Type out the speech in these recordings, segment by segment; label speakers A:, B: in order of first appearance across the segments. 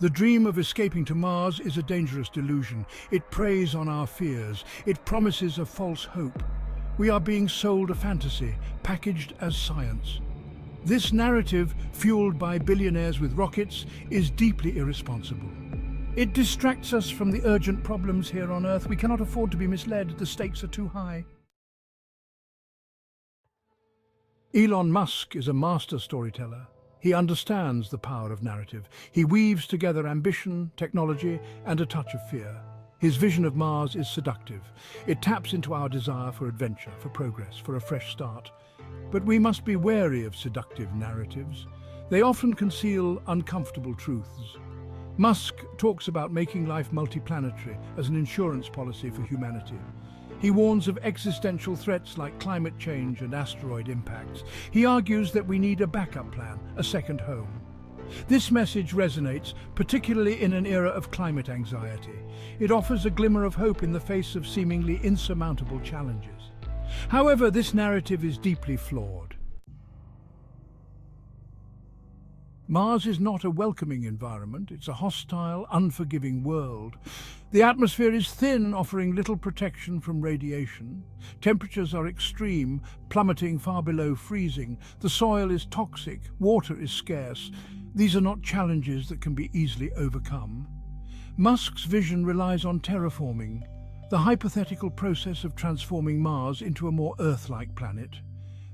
A: The dream of escaping to Mars is a dangerous delusion. It preys on our fears. It promises a false hope. We are being sold a fantasy, packaged as science. This narrative, fueled by billionaires with rockets, is deeply irresponsible. It distracts us from the urgent problems here on Earth. We cannot afford to be misled. The stakes are too high. Elon Musk is a master storyteller. He understands the power of narrative. He weaves together ambition, technology, and a touch of fear. His vision of Mars is seductive. It taps into our desire for adventure, for progress, for a fresh start. But we must be wary of seductive narratives. They often conceal uncomfortable truths. Musk talks about making life multiplanetary as an insurance policy for humanity. He warns of existential threats like climate change and asteroid impacts. He argues that we need a backup plan, a second home. This message resonates, particularly in an era of climate anxiety. It offers a glimmer of hope in the face of seemingly insurmountable challenges. However, this narrative is deeply flawed. Mars is not a welcoming environment, it's a hostile, unforgiving world. The atmosphere is thin, offering little protection from radiation. Temperatures are extreme, plummeting far below freezing. The soil is toxic, water is scarce. These are not challenges that can be easily overcome. Musk's vision relies on terraforming, the hypothetical process of transforming Mars into a more Earth-like planet.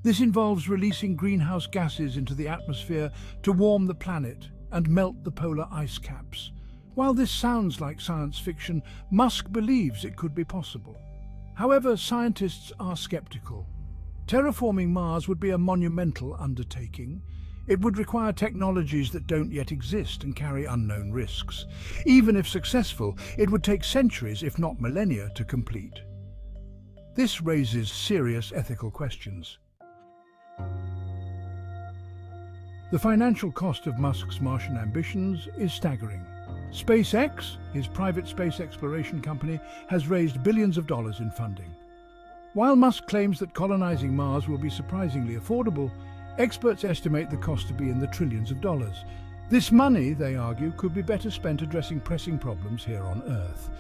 A: This involves releasing greenhouse gases into the atmosphere to warm the planet and melt the polar ice caps. While this sounds like science fiction, Musk believes it could be possible. However, scientists are skeptical. Terraforming Mars would be a monumental undertaking. It would require technologies that don't yet exist and carry unknown risks. Even if successful, it would take centuries, if not millennia, to complete. This raises serious ethical questions. The financial cost of Musk's Martian ambitions is staggering. SpaceX, his private space exploration company, has raised billions of dollars in funding. While Musk claims that colonizing Mars will be surprisingly affordable, experts estimate the cost to be in the trillions of dollars. This money, they argue, could be better spent addressing pressing problems here on Earth.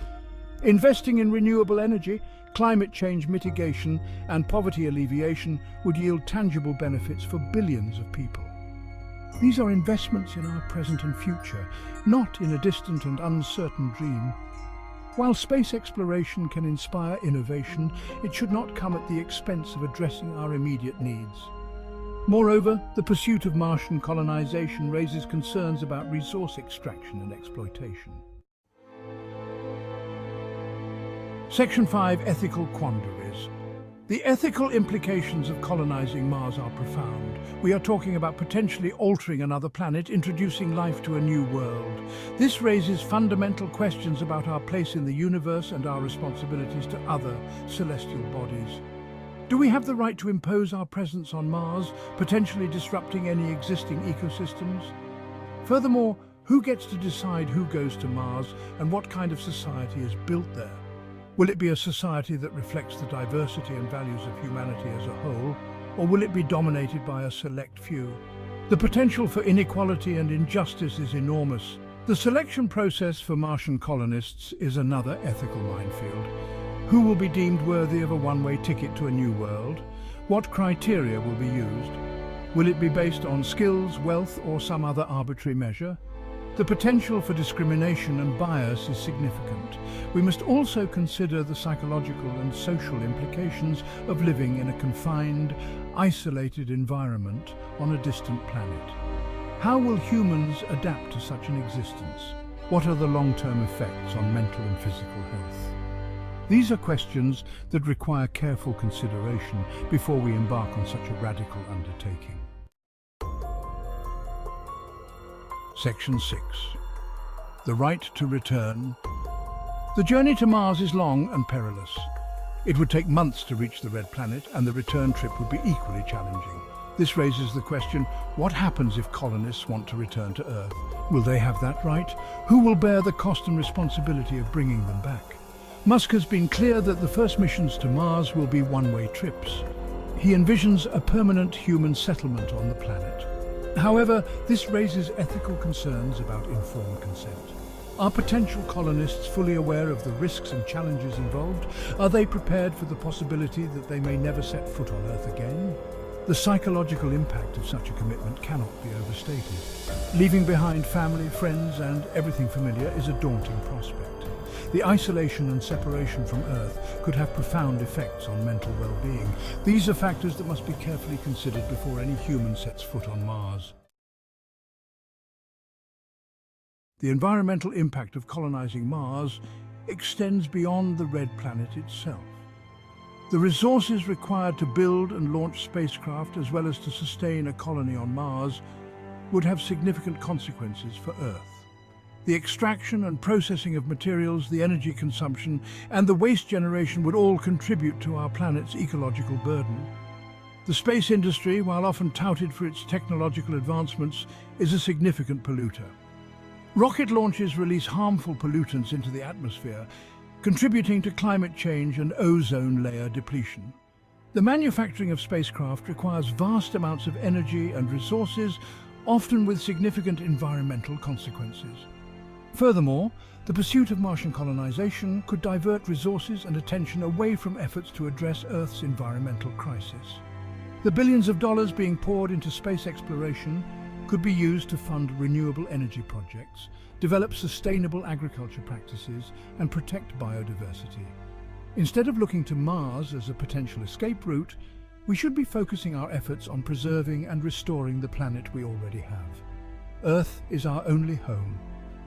A: Investing in renewable energy, climate change mitigation and poverty alleviation would yield tangible benefits for billions of people. These are investments in our present and future, not in a distant and uncertain dream. While space exploration can inspire innovation, it should not come at the expense of addressing our immediate needs. Moreover, the pursuit of Martian colonization raises concerns about resource extraction and exploitation. Section 5 Ethical Quandaries the ethical implications of colonizing Mars are profound. We are talking about potentially altering another planet, introducing life to a new world. This raises fundamental questions about our place in the universe and our responsibilities to other celestial bodies. Do we have the right to impose our presence on Mars, potentially disrupting any existing ecosystems? Furthermore, who gets to decide who goes to Mars and what kind of society is built there? Will it be a society that reflects the diversity and values of humanity as a whole, or will it be dominated by a select few? The potential for inequality and injustice is enormous. The selection process for Martian colonists is another ethical minefield. Who will be deemed worthy of a one-way ticket to a new world? What criteria will be used? Will it be based on skills, wealth or some other arbitrary measure? The potential for discrimination and bias is significant. We must also consider the psychological and social implications of living in a confined, isolated environment on a distant planet. How will humans adapt to such an existence? What are the long-term effects on mental and physical health? These are questions that require careful consideration before we embark on such a radical undertaking. Section 6. The right to return. The journey to Mars is long and perilous. It would take months to reach the Red Planet and the return trip would be equally challenging. This raises the question, what happens if colonists want to return to Earth? Will they have that right? Who will bear the cost and responsibility of bringing them back? Musk has been clear that the first missions to Mars will be one-way trips. He envisions a permanent human settlement on the planet. However, this raises ethical concerns about informed consent. Are potential colonists fully aware of the risks and challenges involved? Are they prepared for the possibility that they may never set foot on Earth again? The psychological impact of such a commitment cannot be overstated. Leaving behind family, friends and everything familiar is a daunting prospect. The isolation and separation from Earth could have profound effects on mental well-being. These are factors that must be carefully considered before any human sets foot on Mars. The environmental impact of colonizing Mars extends beyond the red planet itself. The resources required to build and launch spacecraft as well as to sustain a colony on Mars would have significant consequences for Earth. The extraction and processing of materials, the energy consumption and the waste generation would all contribute to our planet's ecological burden. The space industry, while often touted for its technological advancements, is a significant polluter. Rocket launches release harmful pollutants into the atmosphere, contributing to climate change and ozone layer depletion. The manufacturing of spacecraft requires vast amounts of energy and resources, often with significant environmental consequences. Furthermore, the pursuit of Martian colonization could divert resources and attention away from efforts to address Earth's environmental crisis. The billions of dollars being poured into space exploration could be used to fund renewable energy projects, develop sustainable agriculture practices and protect biodiversity. Instead of looking to Mars as a potential escape route, we should be focusing our efforts on preserving and restoring the planet we already have. Earth is our only home,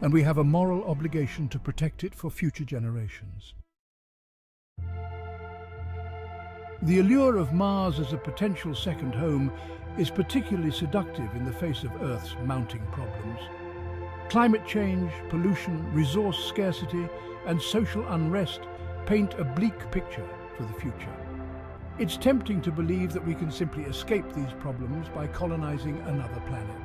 A: and we have a moral obligation to protect it for future generations. The allure of Mars as a potential second home is particularly seductive in the face of Earth's mounting problems. Climate change, pollution, resource scarcity and social unrest paint a bleak picture for the future. It's tempting to believe that we can simply escape these problems by colonizing another planet.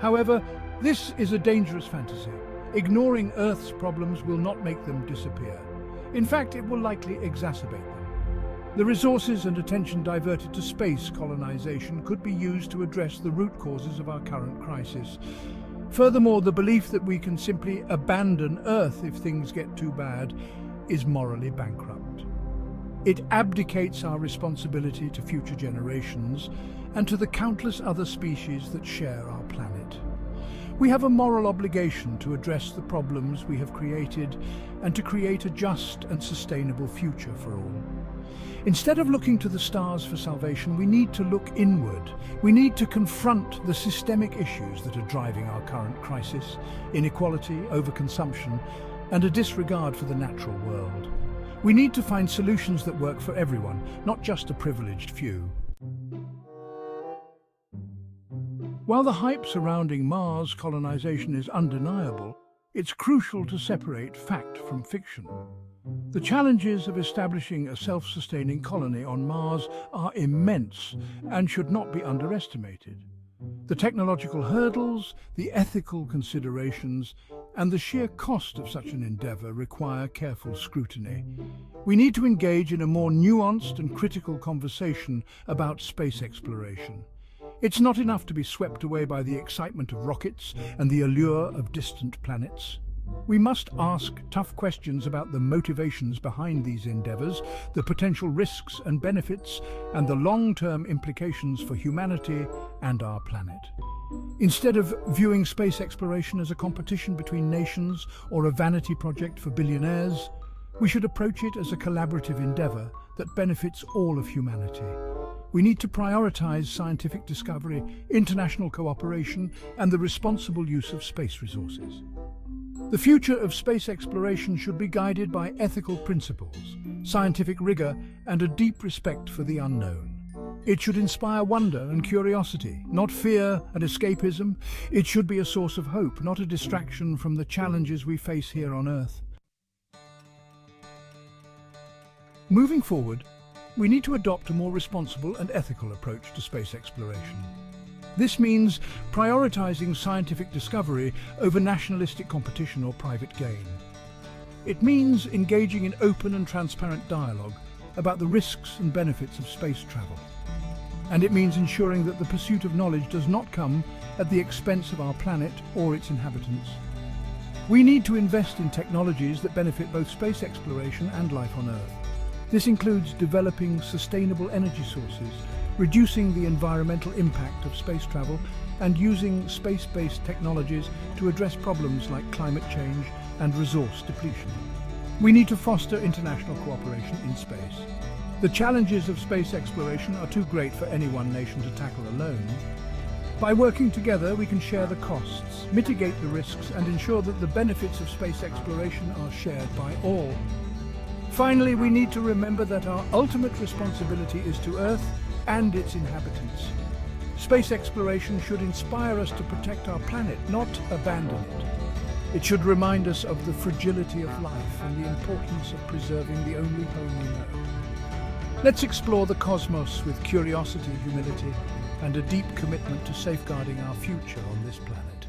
A: However, this is a dangerous fantasy. Ignoring Earth's problems will not make them disappear. In fact, it will likely exacerbate them. The resources and attention diverted to space colonization could be used to address the root causes of our current crisis. Furthermore, the belief that we can simply abandon Earth if things get too bad is morally bankrupt. It abdicates our responsibility to future generations and to the countless other species that share our planet. We have a moral obligation to address the problems we have created and to create a just and sustainable future for all. Instead of looking to the stars for salvation, we need to look inward. We need to confront the systemic issues that are driving our current crisis, inequality, overconsumption, and a disregard for the natural world. We need to find solutions that work for everyone, not just a privileged few. While the hype surrounding Mars colonization is undeniable, it's crucial to separate fact from fiction. The challenges of establishing a self-sustaining colony on Mars are immense and should not be underestimated. The technological hurdles, the ethical considerations and the sheer cost of such an endeavour require careful scrutiny. We need to engage in a more nuanced and critical conversation about space exploration. It's not enough to be swept away by the excitement of rockets and the allure of distant planets. We must ask tough questions about the motivations behind these endeavours, the potential risks and benefits, and the long-term implications for humanity and our planet. Instead of viewing space exploration as a competition between nations or a vanity project for billionaires, we should approach it as a collaborative endeavour that benefits all of humanity. We need to prioritise scientific discovery, international cooperation and the responsible use of space resources. The future of space exploration should be guided by ethical principles, scientific rigour and a deep respect for the unknown. It should inspire wonder and curiosity, not fear and escapism. It should be a source of hope, not a distraction from the challenges we face here on Earth. Moving forward, we need to adopt a more responsible and ethical approach to space exploration. This means prioritising scientific discovery over nationalistic competition or private gain. It means engaging in open and transparent dialogue about the risks and benefits of space travel. And it means ensuring that the pursuit of knowledge does not come at the expense of our planet or its inhabitants. We need to invest in technologies that benefit both space exploration and life on Earth. This includes developing sustainable energy sources, reducing the environmental impact of space travel, and using space-based technologies to address problems like climate change and resource depletion. We need to foster international cooperation in space. The challenges of space exploration are too great for any one nation to tackle alone. By working together, we can share the costs, mitigate the risks, and ensure that the benefits of space exploration are shared by all. Finally, we need to remember that our ultimate responsibility is to Earth and its inhabitants. Space exploration should inspire us to protect our planet, not abandon it. It should remind us of the fragility of life and the importance of preserving the only home we know. Let's explore the cosmos with curiosity, humility, and a deep commitment to safeguarding our future on this planet.